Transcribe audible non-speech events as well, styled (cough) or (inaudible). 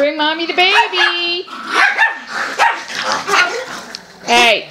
Bring mommy the baby. (laughs) Hey.